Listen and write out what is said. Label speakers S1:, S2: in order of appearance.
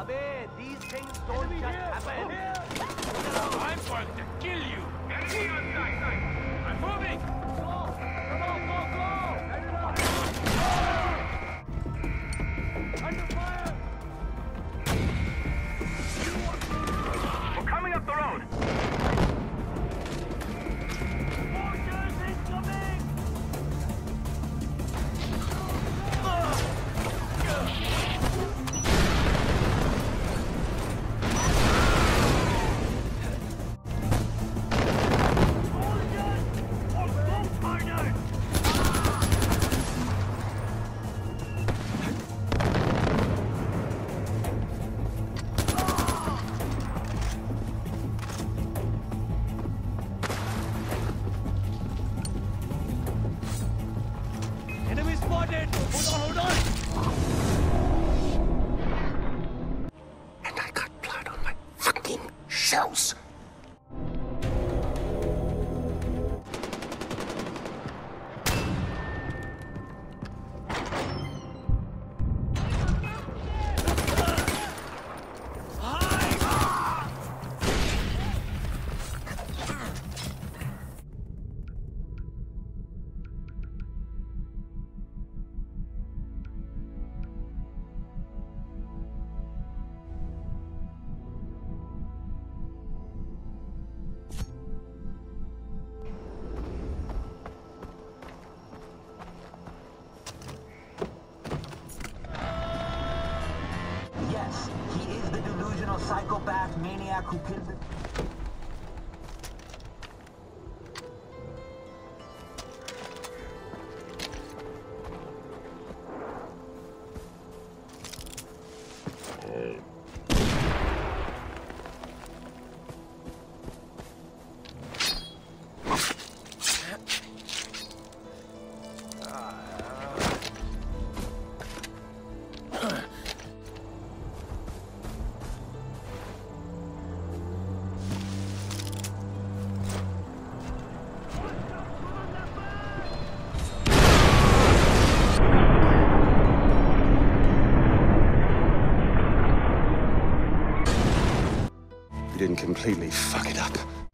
S1: Abe, these things don't just happen. Here. Hold on, hold on!
S2: And I got blood on my fucking shoes! Aku didn't completely fuck it up.